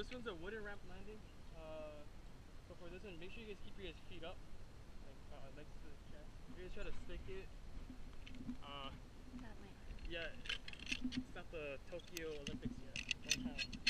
this one's a wooden ramp landing. Uh, so for this one, make sure you guys keep your guys' feet up, like uh, next to the chest. You guys try to stick it. Uh, yeah, it's not the Tokyo Olympics yet.